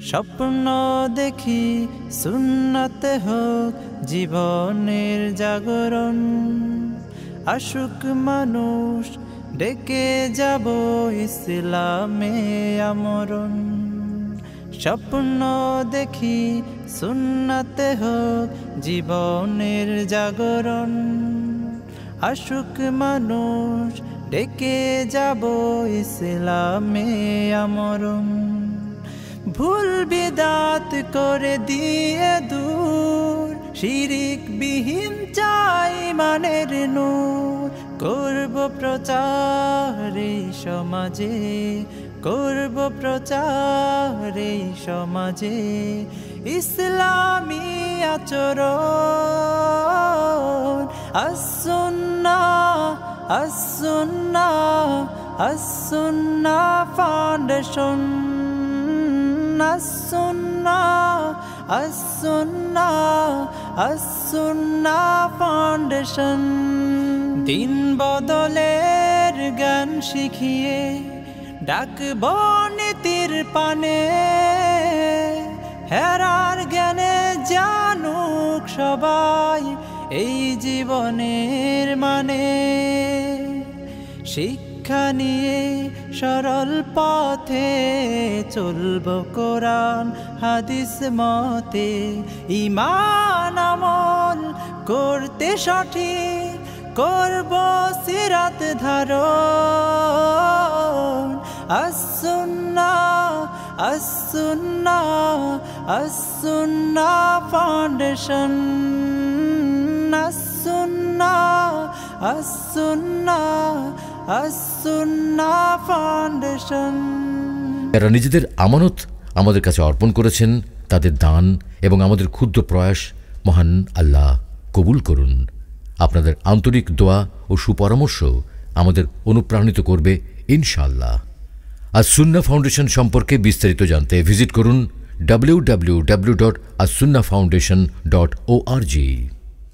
স্বপ্ন দেখি সুন্নতে হোক, জীবনের জাগরণ। আশুক মানুষ ডেকে যাব ইসলামে আমরণ। স্বপ্ন দেখি সুন্নতে হোক, জীবনের জাগরণ। আশুক মানুষ ডেকে যাব ইসলামে আমরণ। ভুল বিদাত করে দিয়ে দূর। শিরিক বিহীন চাই মানের নূর। করব প্রচার এই সমাজে, করব প্রচার এই সমাজে। ইসলামী আচরণ আসুন্না আসুন্না আসুন্না ফাউন্ডেশন আসুন্না আসুন্না ফাউন্ডেশন দিন বদলের জ্ঞান শিখিয়ে ডাকব নীতির পানে। হেরার জ্ঞানে জানুক সবাই এই জীবনের মানে। শিক্ষা নিয়ে সরল পথে চলব কোরআন, হাদিস, মতে। ইমান আমল করতে সঠিক, করব সিরাত ধারণ। আসুন্না আসুন্না আসুন্না ফাউন্ডেশন আসুন্না আসুন্না ফাউন্ডেশন যারা নিজেদের আমানত আমাদের কাছে অর্পণ করেছেন, তাদের দান এবং আমাদের ক্ষুদ্র প্রয়াস মহান আল্লাহ কবুল করুন। আপনাদের আন্তরিক দোয়া ও সুপরামর্শ আমাদের অনুপ্রাণিত করবে ইনশাআল্লাহ। আর সুন্না ফাউন্ডেশন সম্পর্কে বিস্তারিত জানতে ভিজিট করুন W W W dot Assunnah foundation dot O R G